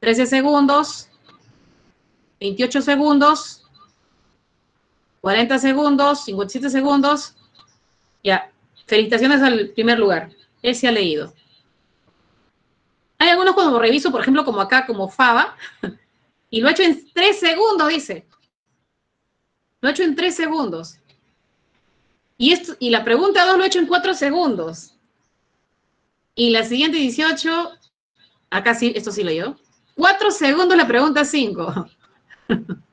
13 segundos, 28 segundos, 40 segundos, 57 segundos. Ya, felicitaciones al primer lugar. Él se ha leído. Hay algunos cuando reviso, por ejemplo, como acá, como Faba, y lo ha hecho en 3 segundos, dice. Lo ha hecho en 3 segundos. Y, esto, y la pregunta 2 lo ha hecho en 4 segundos. Y la siguiente 18, acá sí, esto sí lo yo. 4 segundos la pregunta 5.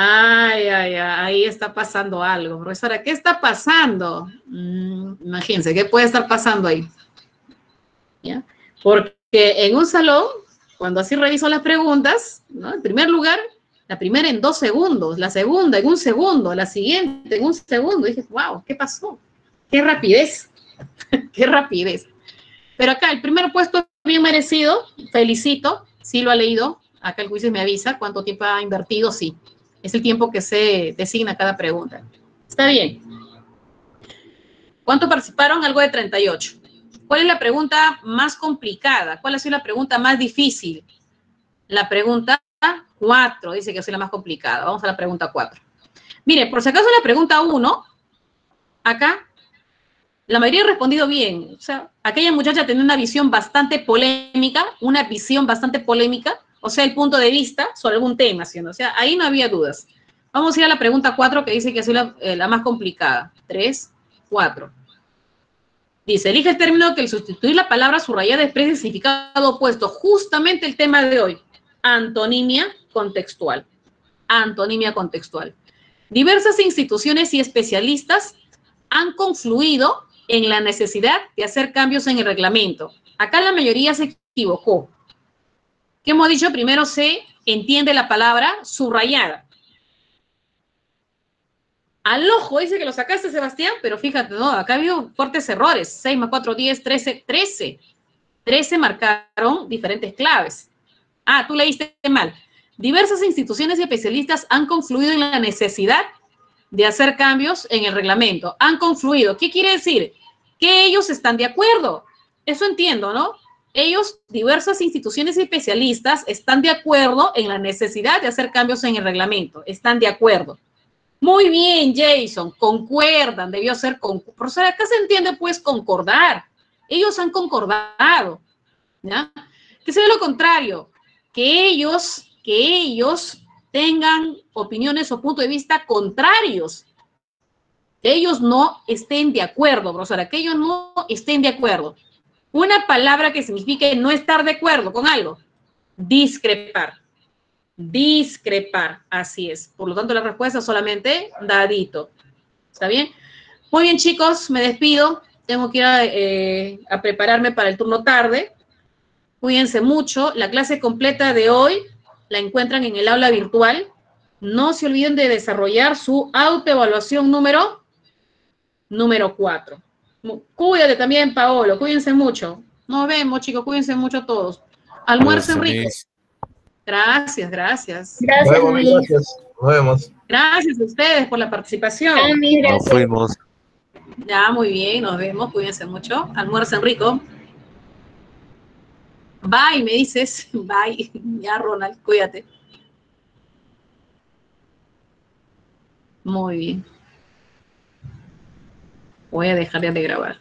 Ay, ay, ay, ahí está pasando algo. Profesora, ¿qué está pasando? Mm, imagínense, ¿qué puede estar pasando ahí? Porque en un salón, cuando así reviso las preguntas, ¿no? En primer lugar, la primera en dos segundos, la segunda en un segundo, la siguiente en un segundo. Y dije, wow, ¿qué pasó? Qué rapidez, qué rapidez. Pero acá, el primer puesto bien merecido, felicito, sí lo ha leído, acá el juicio me avisa cuánto tiempo ha invertido, sí. Es el tiempo que se designa cada pregunta. Está bien. ¿Cuánto participaron? Algo de 38. ¿Cuál es la pregunta más complicada? ¿Cuál ha sido la pregunta más difícil? La pregunta 4 dice que es la más complicada. Vamos a la pregunta 4. Mire, por si acaso la pregunta 1, acá, la mayoría ha respondido bien. O sea, aquella muchacha tenía una visión bastante polémica, una visión bastante polémica, o sea, el punto de vista sobre algún tema, O sea, ahí no había dudas. Vamos a ir a la pregunta 4 que dice que es la, eh, la más complicada. 3, 4. Dice, elige el término que al sustituir la palabra subrayada expresa el significado opuesto. Justamente el tema de hoy. Antonimia contextual. Antonimia contextual. Diversas instituciones y especialistas han confluido en la necesidad de hacer cambios en el reglamento. Acá la mayoría se equivocó. ¿Qué hemos dicho? Primero se entiende la palabra subrayada. Al ojo dice que lo sacaste, Sebastián, pero fíjate, no, acá ha habido fuertes errores. 6 más 4, 10, 13, 13. 13 marcaron diferentes claves. Ah, tú leíste mal. Diversas instituciones y especialistas han confluido en la necesidad de hacer cambios en el reglamento. Han confluido. ¿Qué quiere decir? Que ellos están de acuerdo. Eso entiendo, ¿no? Ellos, diversas instituciones y especialistas, están de acuerdo en la necesidad de hacer cambios en el reglamento. Están de acuerdo. Muy bien, Jason, concuerdan, debió ser con. Profesor, acá se entiende pues concordar. Ellos han concordado. ¿ya? Que sea lo contrario, que ellos, que ellos tengan opiniones o puntos de vista contrarios. Que ellos no estén de acuerdo, profesora, que ellos no estén de acuerdo. Una palabra que signifique no estar de acuerdo con algo. Discrepar. Discrepar, así es. Por lo tanto, la respuesta es solamente dadito. ¿Está bien? Muy bien, chicos, me despido. Tengo que ir a, eh, a prepararme para el turno tarde. Cuídense mucho. La clase completa de hoy la encuentran en el aula virtual. No se olviden de desarrollar su autoevaluación número número 4. Cuídate también, Paolo, cuídense mucho. Nos vemos, chicos, cuídense mucho todos. Almuerzo rico. Gracias, gracias.
Gracias, gracias. Nos vemos.
Gracias a ustedes por la participación.
Nos fuimos.
Ya, muy bien, nos vemos, cuídense mucho. Almuerzo rico. Bye, me dices. Bye. Ya, Ronald, cuídate. Muy bien. Voy a dejar de grabar.